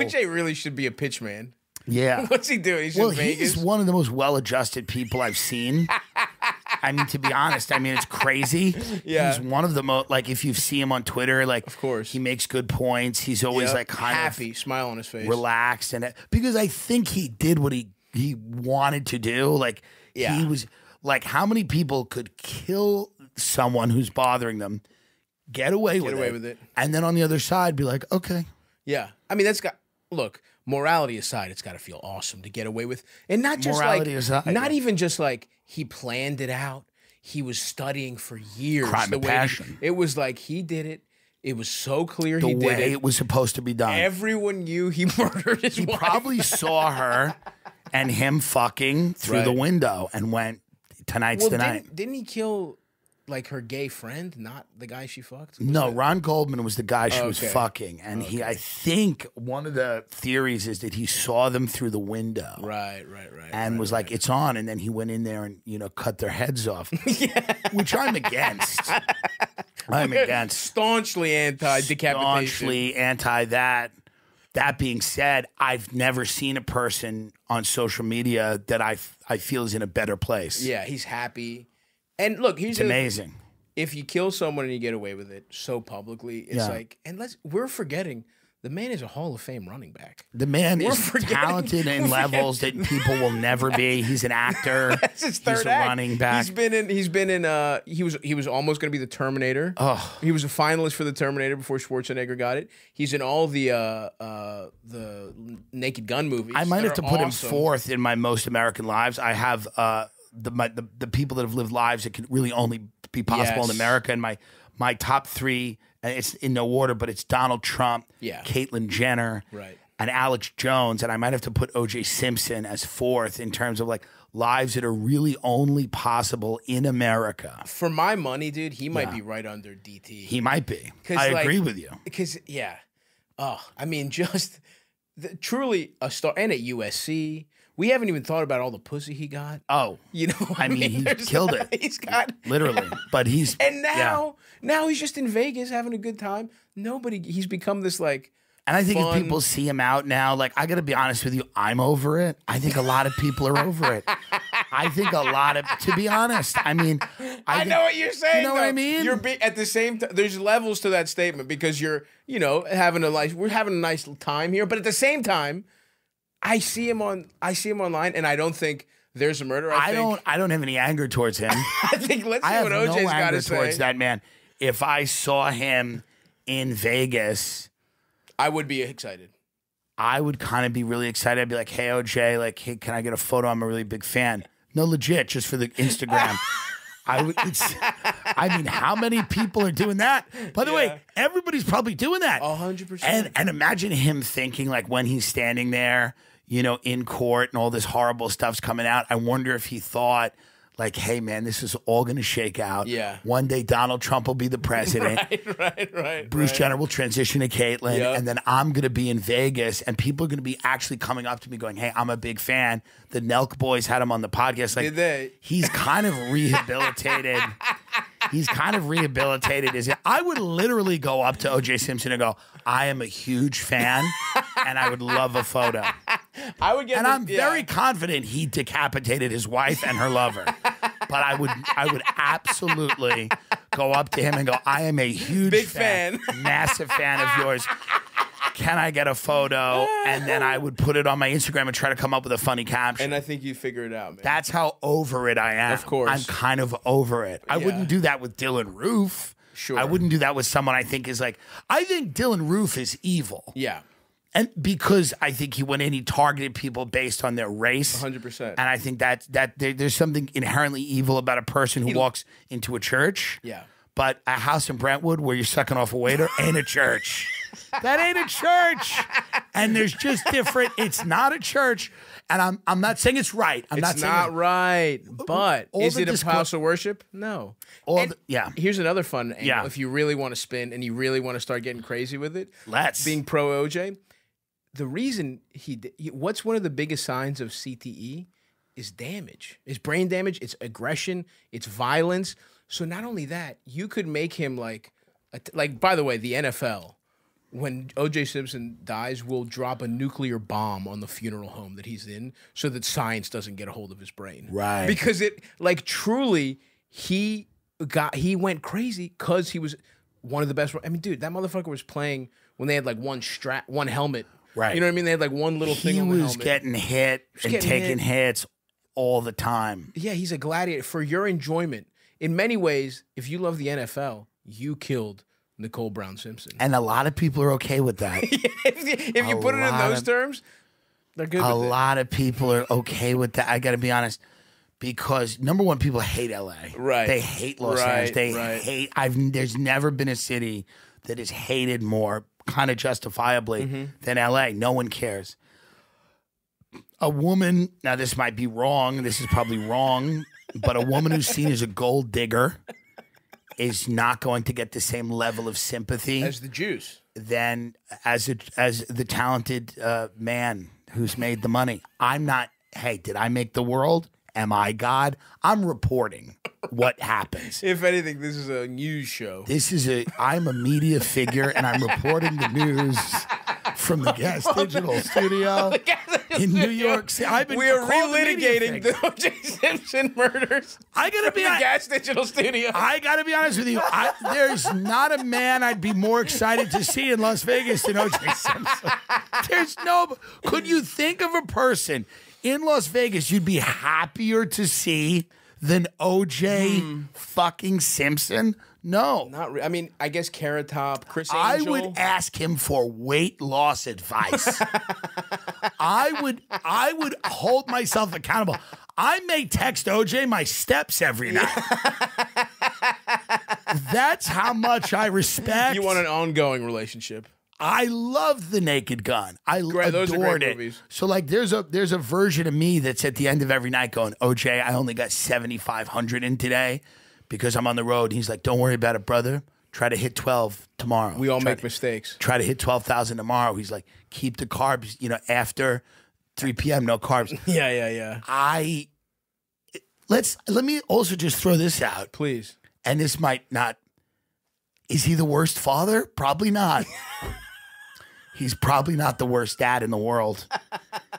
OJ oh. really should be a pitchman. yeah. What's he doing? He's Well, in Vegas. he's one of the most well-adjusted people I've seen. I mean, to be honest, I mean it's crazy. Yeah. he's one of the most like if you see him on Twitter, like of course. he makes good points. He's always Yep. like kind happy, of smile on his face. relaxed and uh, because I think he did what he he wanted to do. Like Yeah. he was like, how many people could kill someone who's bothering them, get away with away it, with it. and then on the other side be like, okay, Yeah, I mean that's got look morality aside, it's got to feel awesome to get away with, and not just Morality like aside, not yeah. even just like he planned it out. He was studying for years. Crime the way he- passion. it was like he did it. It was so clear the he did way it. it was supposed to be done. Everyone knew he murdered his he wife. probably saw her and him fucking through the window and went, tonight's well, the night. didn't, didn't he kill like her gay friend, not the guy she fucked? Was No, it- Ron Goldman was the guy she was fucking, and he. I think one of the theories is that he saw them through the window Right, right, right. and right, was like, "It's on," and then he went in there and you know cut their heads off, which I'm against. I'm against staunchly anti-decapitation. staunchly anti that. That being said, I've never seen a person on social media that I f- I feel is in a better place. Yeah, he's happy. And look, here's It's amazing. if you kill someone and you get away with it so publicly, it's Yeah. like, and let's we're forgetting the man is a Hall of Fame running back. The man We're is talented in levels that people will never be. He's an actor. That's his third He's a act. running back. He's been in. He's been in. Uh, he was. He was almost going to be the Terminator. Oh. He was a finalist for the Terminator before Schwarzenegger got it. He's in all the uh, uh, the Naked Gun movies. I might have to put him awesome. fourth in my most American lives. I have uh, the, my, the the people that have lived lives that can really only be possible Yes. in America. And my my top three, and it's in no order, but it's Donald Trump, Yeah. Caitlyn Jenner, Right. and Alex Jones. And I might have to put O.J. Simpson as fourth in terms of like lives that are really only possible in America. For my money, dude, he might be right under DT. He might be. I like, agree with you. Because yeah, oh, I mean, just the, truly a star, and at USC, we haven't even thought about all the pussy he got. Oh, You know, what I mean, he killed it. He's got literally. But he's and yeah. now, now he's just in Vegas having a good time. Nobody, he's become this like. And I think fun- if people see him out now, like I got to be honest with you, I'm over it. I think a lot of people are over it. I think a lot of, to be honest, I mean, I, I think- know what you're saying. You know what I mean? You're be- at the same time. There's levels to that statement because you're, you know, having a nice. We're having a nice time here, but at the same time, I see him on. I see him online, and I don't think there's a murder. I, I don't, I don't have any anger towards him. I think let's see I have what no OJ's got anger to say. towards that man. If I saw him in Vegas, I would be excited. I would kind of be really excited. I'd be like, "Hey, OJ, like, hey, can I get a photo? I'm a really big fan." No, legit, just for the Instagram. I would. It's, I mean, how many people are doing that? By the Yeah. way, everybody's probably doing that. A hundred percent. And and imagine him thinking like when he's standing there, you know, in court and all this horrible stuff's coming out. I wonder if he thought like, "Hey, man, this is all going to shake out. Yeah. one day Donald Trump will be the president." right, right, right. Bruce right. Jenner will transition to Caitlyn, Yep. and then I'm going to be in Vegas, and people are going to be actually coming up to me going, "Hey, I'm a big fan." The Nelk Boys had him on the podcast. Like, Did they? He's kind of rehabilitated. he's kind of rehabilitated. Is? I would literally go up to OJ Simpson and go, "I am a huge fan, and I would love a photo." I would get. And the- I'm yeah. very confident he decapitated his wife and her lover. But I would I would absolutely go up to him and go, I am a huge Big fan. massive fan of yours. Can I get a photo? And then I would put it on my Instagram and try to come up with a funny caption. And I think you figure it out, man. That's how over it I am. Of course. I'm kind of over it. I Yeah. wouldn't do that with Dylann Roof. Sure. I wouldn't do that with someone I think is like, I think Dylann Roof is evil. yeah, And because I think he went in, he targeted people based on their race. 100%. And I think that that there, there's something inherently evil about a person who walks into a church. Yeah. But a house in Brentwood where you're sucking off a waiter ain't a church. that ain't a church. And there's just different. It's not a church. And I'm I'm not saying it's right. I'm not it's saying not it's- right. But is it a house of worship? No. all the- yeah. Here's another fun angle. Yeah. If you really want to spin and you really want to start getting crazy with it, Let's. being pro OJ, the reason he, what's one of the biggest signs of CTE is damage. It's brain damage, it's aggression, it's violence. So not only that, you could make him like like by the way, the NFL when O.J. Simpson dies, will drop a nuclear bomb on the funeral home that he's in, so that science doesn't get a hold of his brain. Right. Because it, like, truly, he got he went crazy because he was one of the best. I mean, dude, that motherfucker was playing when they had like one strap, one helmet. Right. You know what I mean? They had like one little thing He on the was helmet. getting hit and getting taking hit. hits all the time. yeah, he's a gladiator for your enjoyment. In many ways, if you love the NFL, you killed Nicole Brown Simpson. And a lot of people are okay with that. if you, if you A put it in those of- terms, they're good. a with it. lot of people are okay with that. I got to be honest, because number one, people hate LA. Right. They hate Los Right, Angeles. They right. hate. I've. There's never been a city that is hated more, kind of justifiably, Mm-hmm. than LA. No one cares. A woman. Now, this might be wrong. This is probably wrong, but a woman who's seen as a gold digger is not going to get the same level of sympathy as the Jews than as a, as the talented uh, man who's made the money. I'm not. Hey, did I make the world? Am I God? I'm reporting what happens. If anything, this is a news show. This is a. I'm a media figure, and I'm reporting the news from the Gas Digital Studio in New York City. I've been We are called a media relitigating the O.J. Simpson murders. I gotta be the Gas Digital Studio. I got to be honest with you. I, there's not a man I'd be more excited to see in Las Vegas than OJ Simpson. There's no. Could you think of a person in Las Vegas you'd be happier to see than OJ hmm. fucking Simpson? No. Not. Re- I mean, I guess Carrot Top, Chris I would ask him for weight loss advice. I would I would hold myself accountable. I may text OJ my steps every night. That's how much I respect. you want an ongoing relationship. I love the Naked Gun. I Great, adored it. movies. So like, there's a there's a version of me that's at the end of every night going, OJ, I only got seventy five hundred in today because I'm on the road. He's like, Don't worry about it, brother. Try to hit twelve tomorrow. We all Try make to- mistakes. try to hit 12,000 tomorrow. He's like, keep the carbs, you know, after 3 p.m., no carbs. Yeah, yeah, yeah. I, let's, let me also just throw this out. Please. And this might not, is he the worst father? Probably not. He's probably not the worst dad in the world.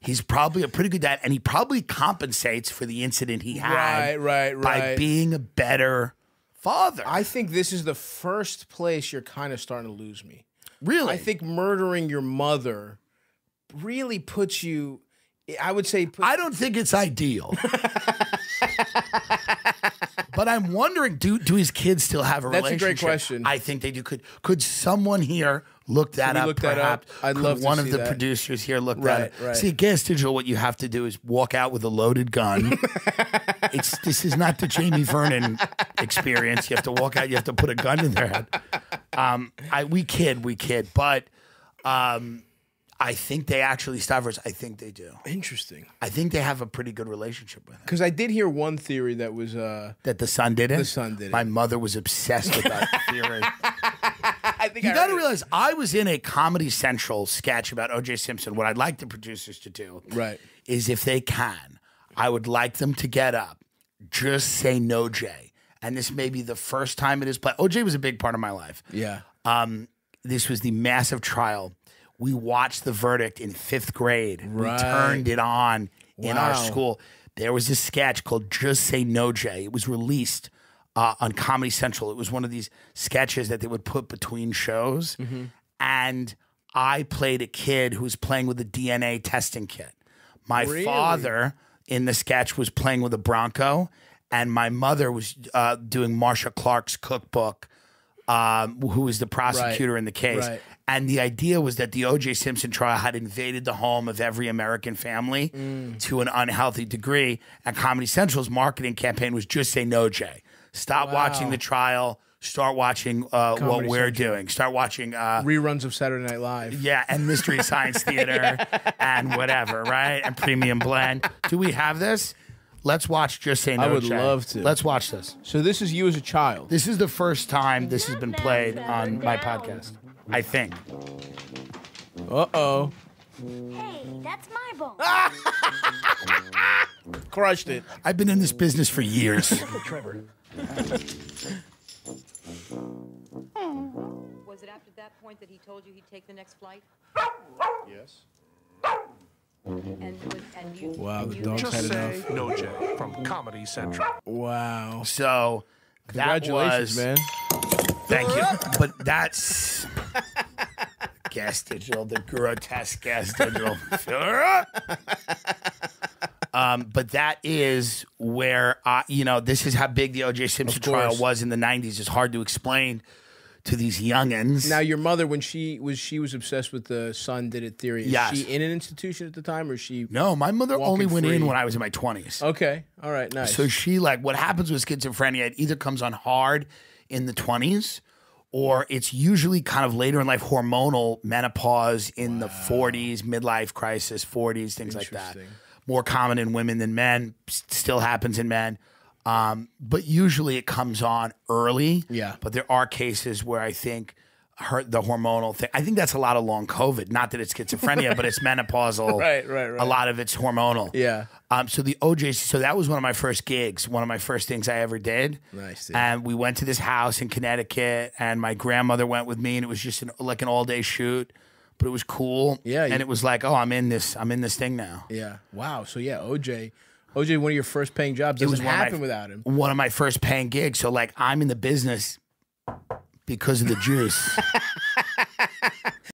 He's probably a pretty good dad, and he probably compensates for the incident he had Right, right, by right. being a better father. I think this is the first place you're kind of starting to lose me. really? I think murdering your mother really puts you. I would say. Put, I don't think it's ideal. but I'm wondering, do do his kids still have a relationship? That's a great question. I think they do. Could could someone here look that we up? look that up? perhaps? I'd Could love to one of the that. producers here look Right, that up. right. See, Gas Digital, what you have to do is walk out with a loaded gun. it's this is not the Jamie Vernon experience. You have to walk out. You have to put a gun in their head. Um, I we kid, we kid, but. Um, I think they actually Stavros. I think they do. Interesting. I think they have a pretty good relationship with him. Because I did hear one theory that was. uh That the son did it. The son did it. My mother was obsessed with that theory. I think You I got to realize, I was in a Comedy Central sketch about O.J. Simpson. What I'd like the producers to do, Right. is if they can, I would like them to get up, just say no, Jay, and this may be the first time it is played. O.J. was a big part of my life. Yeah. Um, this was the massive trial. We watched the verdict in fifth grade. Right. We turned it on in our school. There was a sketch called Just Say No, Jay. It was released uh, on Comedy Central. It was one of these sketches that they would put between shows. Mm-hmm. And I played a kid who was playing with a DNA testing kit. My Really? father in the sketch was playing with a Bronco, and my mother was uh, doing Marcia Clark's cookbook um, who was the prosecutor in the case. right. And the idea was that the O.J. Simpson trial had invaded the home of every American family Mm. to an unhealthy degree. And Comedy Central's marketing campaign was just say no, Jay. Stop watching the trial. Start watching uh, what we're Central. doing. Start watching. Uh, Reruns of Saturday Night Live. yeah, and Mystery Science Theater and whatever, right? And Premium Blend. Do we have this? Let's watch Just Say No. I would Jay. love to. Let's watch this. So this is you as a child. This is the first time this has been played on my podcast. I think. Uh oh. Hey, that's my bone. Crushed it. I've been in this business for years. Trevor. Was it after that point that that he told you he'd take the next flight? Yes. And, was, and you, Wow, the you dog's made- had Just say enough. no, Jay, from Comedy Central. Wow. So that Congratulations, was man. Thank you. But that's gas digital, the grotesque gas digital. um, but that is where I, you know, this is how big the O.J. Simpson Of course. trial was in the '90s. It's hard to explain to these youngins. Now, your mother, when she was she was obsessed with the son did it theory. Is Yes. she in an institution at the time, or is she? no, my mother only went free. in when I was in my 20s. Okay, all right, nice. So she like what happens with schizophrenia? It either comes on hard in the twenties, or it's usually kind of later in life, hormonal menopause in the forties, midlife crisis, forties, things like that. More common in women than men. Still happens in men. Um, but usually it comes on early. Yeah. But there are cases where I think her, the hormonal thing. I think that's a lot of long COVID. Not that it's schizophrenia, but it's menopausal. Right, right, right. A lot of it's hormonal. Yeah. Um, so the OJ, so that was one of my first gigs, one of my first things I ever did. Nice, dude. And we went to this house in Connecticut, and my grandmother went with me, and it was just an, like an all day shoot, but it was cool. Yeah, and it was like, oh, I'm in this, I'm in this thing now. yeah, wow. So yeah, OJ, OJ, one of your first paying jobs It was of my- happen without him. One of my first paying gigs. So like, I'm in the business because of the juice.